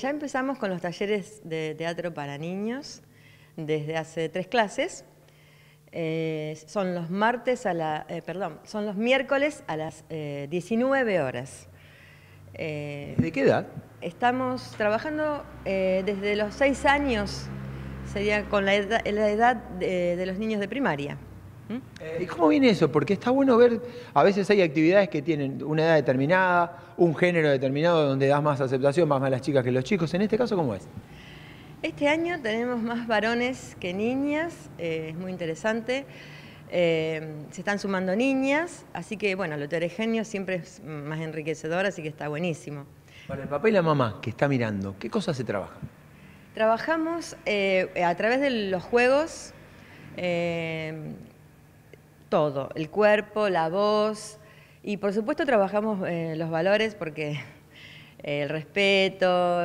Ya empezamos con los talleres de teatro para niños desde hace tres clases. Eh, son los martes a la, eh, perdón, son los miércoles a las 19 eh, horas. ¿De qué edad? Estamos trabajando desde los seis años, sería con la edad, de los niños de primaria. ¿Y cómo viene eso? Porque está bueno ver, a veces hay actividades que tienen una edad determinada, un género determinado donde das más aceptación, más a las chicas que los chicos. En este caso, ¿cómo es? Este año tenemos más varones que niñas, eh, es muy interesante. Eh, se están sumando niñas, así que bueno, lo heterogéneo siempre es más enriquecedor, así que está buenísimo. Para el papá y la mamá que está mirando, ¿qué cosas se trabajan? Trabajamos eh, a través de los juegos, todo, el cuerpo, la voz y por supuesto trabajamos eh, los valores porque el respeto,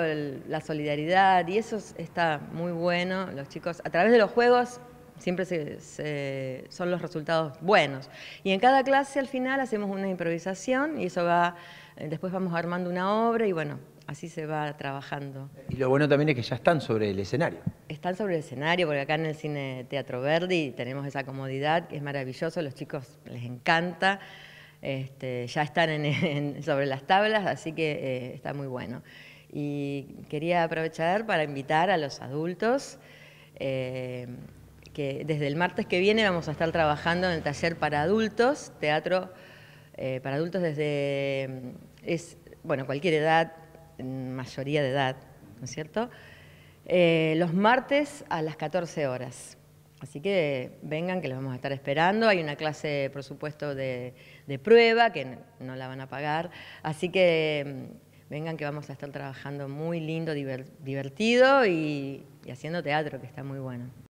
la solidaridad y eso está muy bueno. Los chicos a través de los juegos siempre son los resultados buenos. Y en cada clase al final hacemos una improvisación y eso va, eh, después vamos armando una obra y bueno, así se va trabajando. Y lo bueno también es que ya están sobre el escenario. Están sobre el escenario, porque acá en el Cine Teatro Verdi tenemos esa comodidad, que es maravilloso, los chicos les encanta, este, ya están sobre las tablas, así que eh, está muy bueno. Y quería aprovechar para invitar a los adultos, eh, que desde el martes que viene vamos a estar trabajando en el taller para adultos, teatro eh, para adultos desde, es, bueno, cualquier edad, mayoría de edad, ¿no es cierto? Eh, los martes a las 14 horas. Así que vengan, que los vamos a estar esperando. Hay una clase, por supuesto, de, prueba, que no la van a pagar. Así que mm, vengan, que vamos a estar trabajando muy lindo, divertido y haciendo teatro, que está muy bueno.